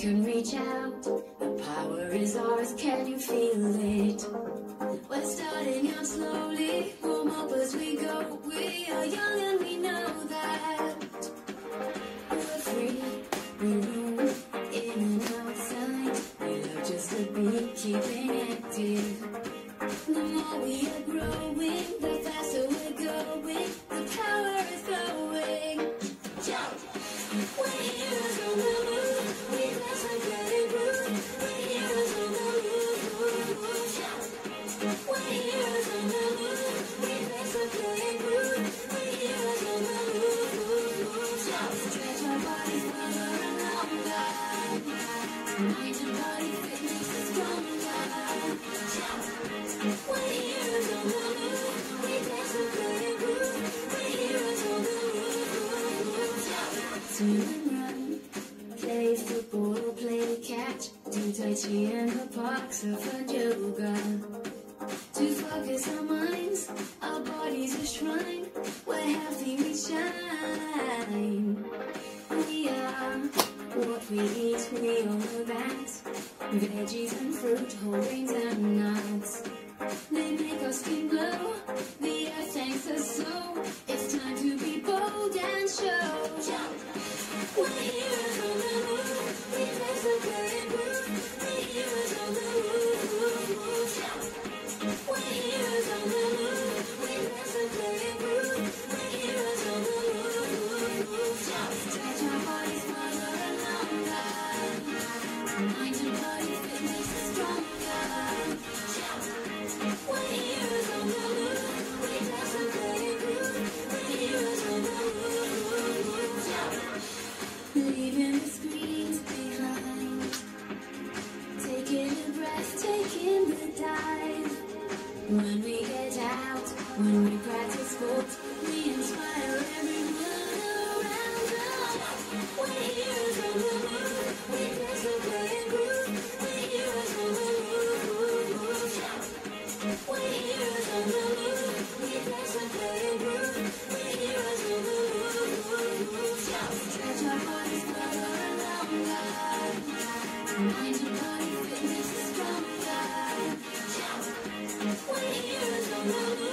can reach out. The power is ours, can you feel it? We're starting out slowly, warm up as we go. We are young and we know that. We're free, we roam in and outside. We love just to be keeping active. The more we are growing, Swim and run, play football play catch, do tai chi and Vipassana surf and yoga. To focus our minds, our bodies a shrine. We're healthy, we shine. We are what we eat, we know that. Veggies and fruit, whole grains and nuts. Leaving the screens behind. Taking a breath, taking the dive. When we get out, when we We're heroes.